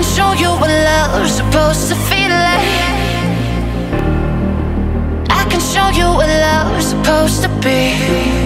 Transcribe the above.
can show you what love's supposed to feel like. I can show you what love's supposed to be.